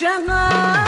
شهر